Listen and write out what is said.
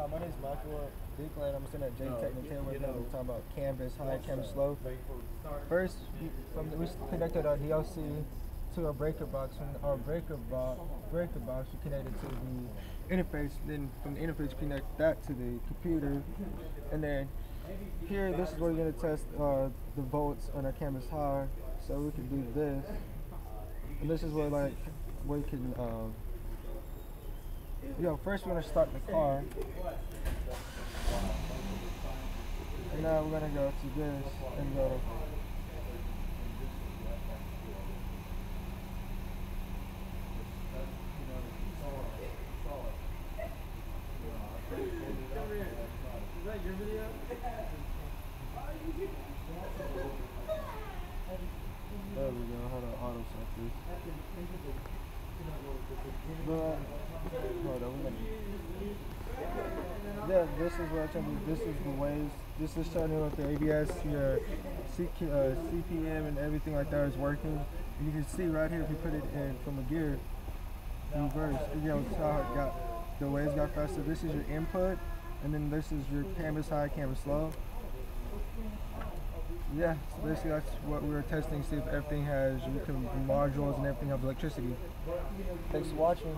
Hi, my name is Michael Dinkla. I'm sitting at J Tech and Taylor. We're talking about CAN bus high, CAN bus low. First, we- from the, we connected our DLC to our breaker box. From our breaker box, breaker box, we connected to the interface. Then from the interface, connect that to the computer, and then here, this is where we're gonna test uh, the volts on our CAN bus high. So we can do this, and this is where like we can. Um, Yo, first we're gonna start the car. And now we're gonna go to this and go. Video? There we go. How to auto set this. But, Yeah, this is what I'm telling you. This is the ways. This is showing you with the ABS, your uh, CPM, and everything like that is working. You can see right here if you put it in from a gear reverse, you know how it got the waves got faster. This is your input, and then this is your CAN bus high, CAN bus low. Yeah, so basically that's what we were testing, see if everything has can modules and everything have electricity. Thanks for watching.